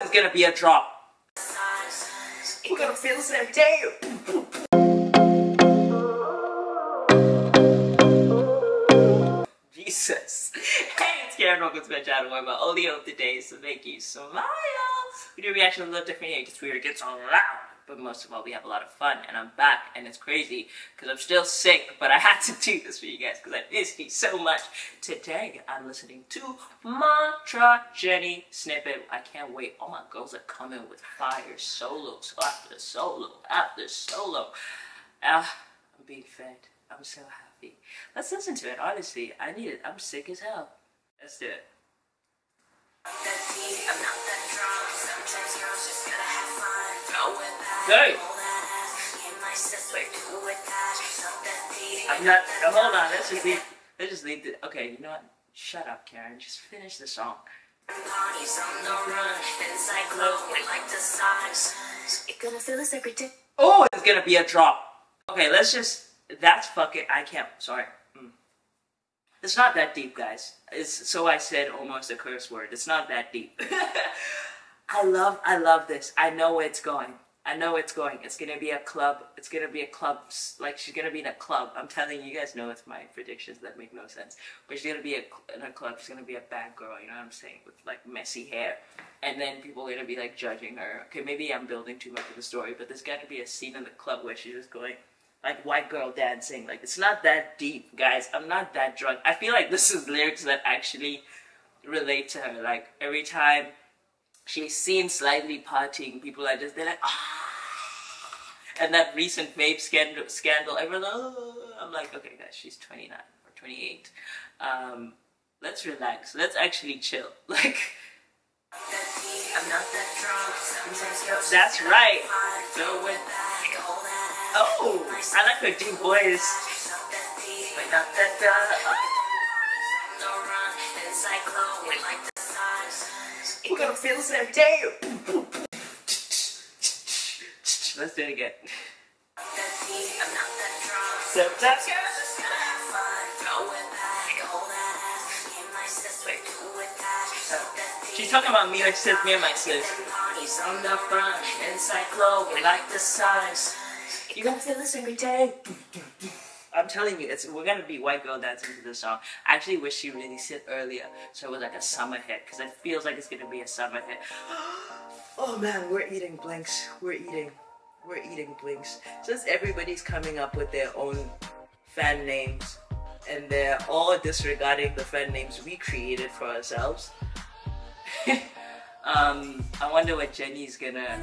It's gonna be a drop. We're gonna feel the same day. Jesus. Hey, it's Karen. Welcome to my channel where my only hope today is to make you smile. We do reaction a little different here because we gets all loud. But most of all, we have a lot of fun, and I'm back, and it's crazy because I'm still sick, but I had to do this for you guys because I miss you so much. Today, I'm listening to Mantra Jennie Snippet. I can't wait. All my girls are coming with fire solos after solo after solo. Ah, I'm being fed. I'm so happy. Let's listen to it. Honestly, I need it. I'm sick as hell. Let's do it. I'm not. no, hold on. Let's just leave. Let's just leave. The, okay, you know what? Shut up, Karen. Just finish the song. Oh, it's gonna be a drop. Okay, let's just. That's fucking. I can't. Sorry. Mm. It's not that deep, guys. It's so I said almost a curse word. It's not that deep. I love. I love this. I know where it's going. I know it's going. It's gonna be a club. It's gonna be a club. Like she's gonna be in a club. I'm telling you, you guys know it's my predictions that make no sense. But she's gonna be a, in a club. She's gonna be a bad girl. You know what I'm saying? With like messy hair, and then people are gonna be like judging her. Okay, maybe I'm building too much of the story, but there's gotta be a scene in the club where she's just going like white girl dancing. Like it's not that deep, guys. I'm not that drunk. I feel like this is lyrics that actually relate to her. Like every time she's seen slightly partying, people are just they're like ah. And that recent vape scandal, scandal, oh, I'm like, okay, guys, she's 29 or 28. Um, let's relax. Let's actually chill. Like, I'm not that drunk. That's right. So with Oh, I like her deep voice. But not that We're gonna feel the same day. Let's do it again. Sometimes She's talking about me like sis, me and my sis. On the front, inside glow, like the signs. You gonna feel this every day. I'm telling you, it's we're gonna be white girl dancing to this song. I actually wish she released it earlier, so it was like a summer hit, because it feels like it's gonna be a summer hit. oh man, we're eating blinks. We're eating. We're eating blinks. Since everybody's coming up with their own fan names, and they're all disregarding the fan names we created for ourselves. um, I wonder what Jennie's gonna.